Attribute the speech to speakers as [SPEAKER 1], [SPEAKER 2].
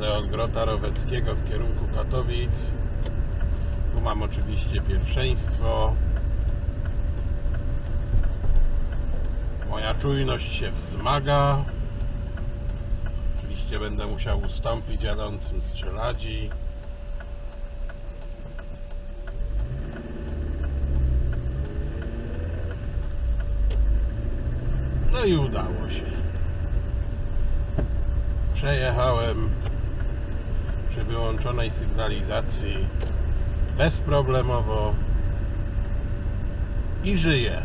[SPEAKER 1] Jadę od Grota Roweckiego w kierunku Katowic. Tu mam oczywiście pierwszeństwo. Moja czujność się wzmaga. Oczywiście będę musiał ustąpić jadącym z czeladzi. No i udało się. Przejechałem przy wyłączonej sygnalizacji bezproblemowo i żyję.